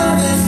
love is